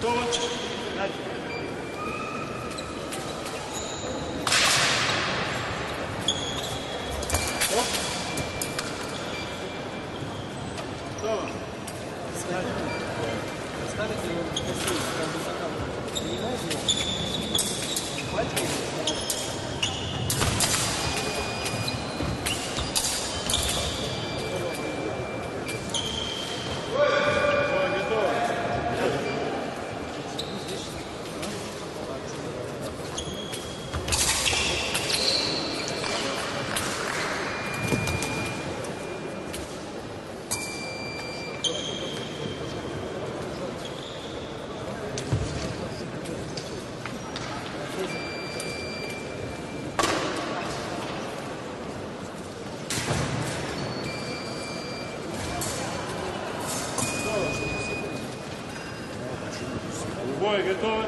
Touch. Готовы?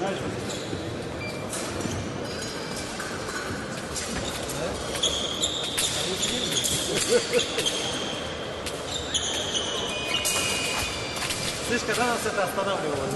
Начал. Слышь, когда нас это останавливало?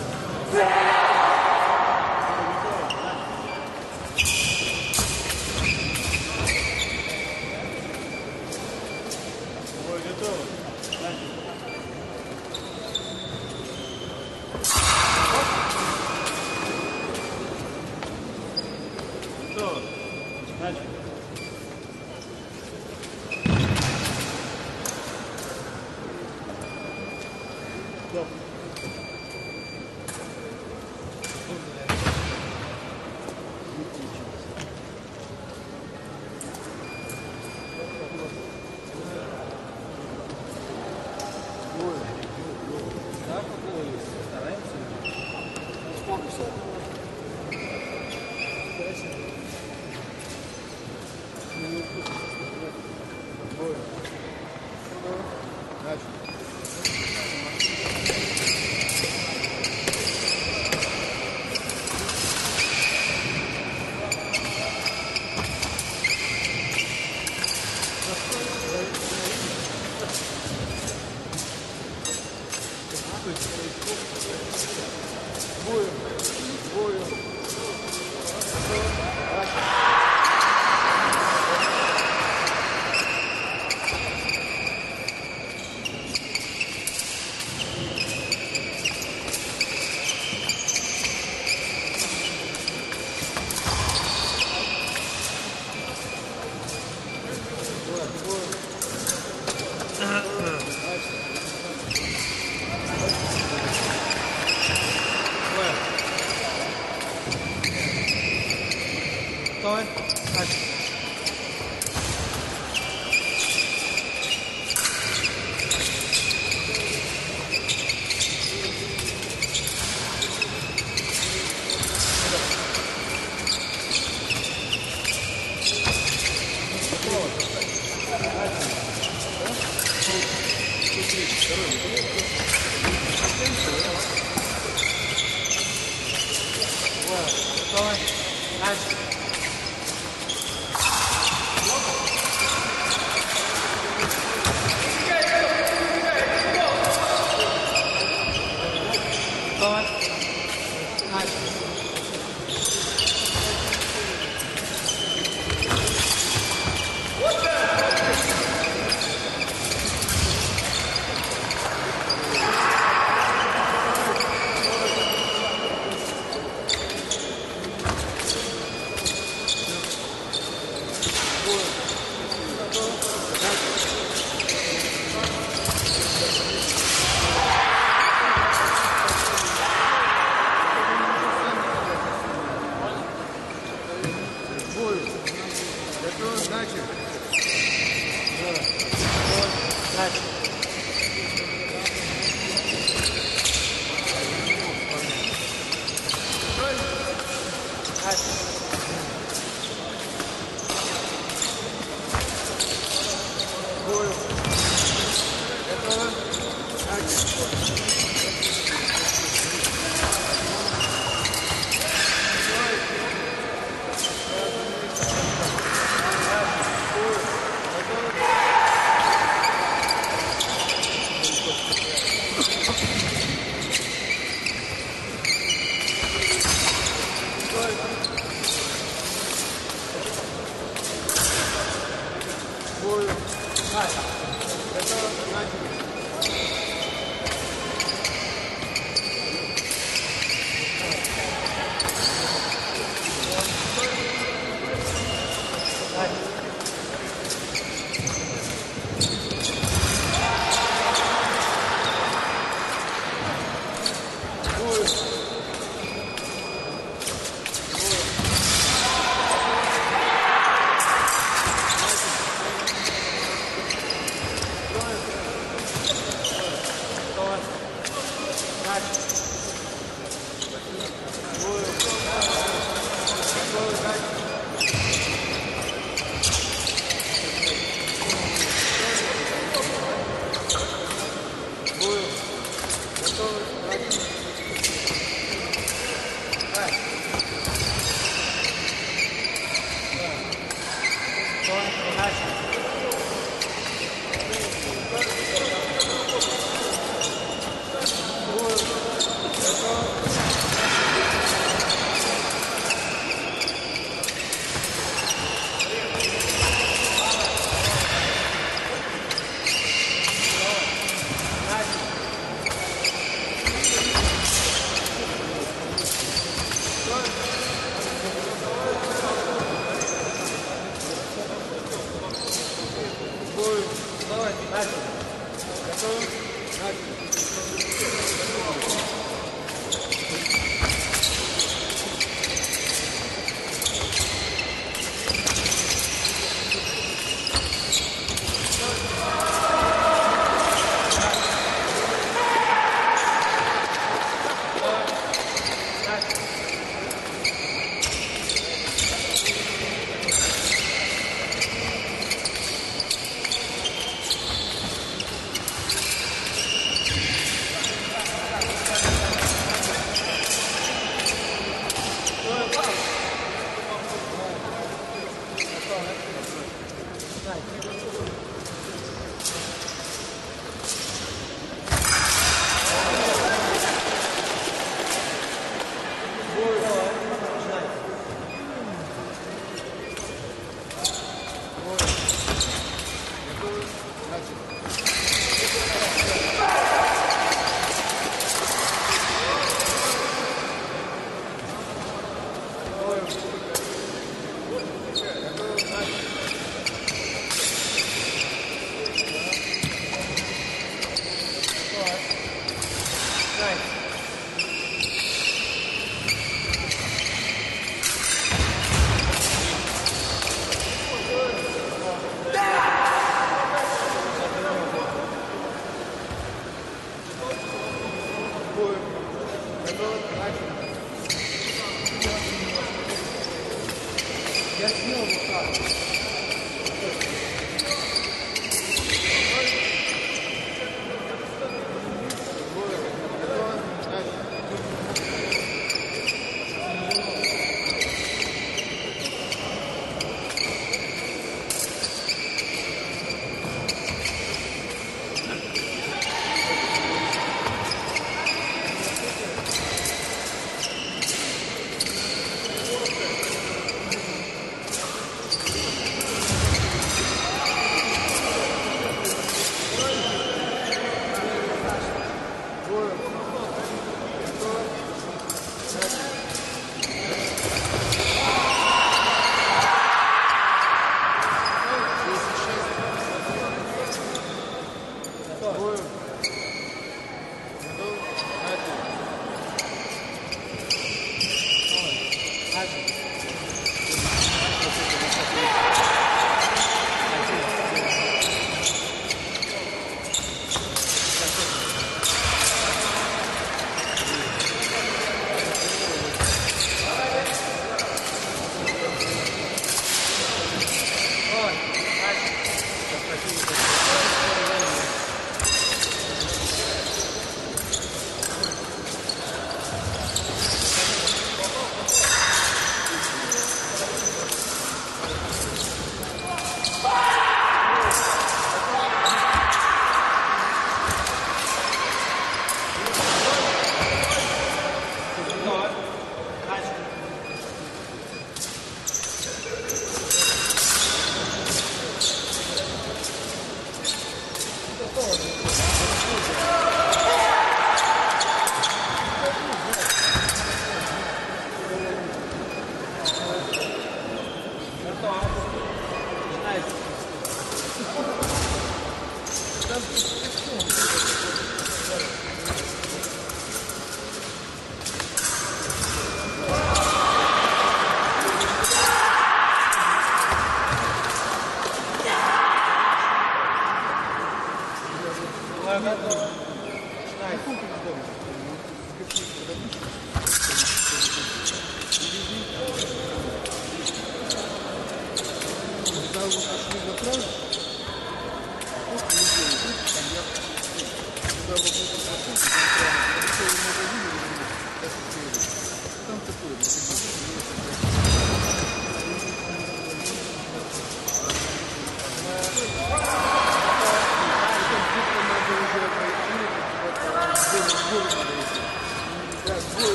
going. going to the high Thank. Nice. Thank you.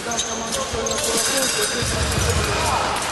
仲間の人の声を聞いてくれたことがあ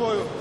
собою.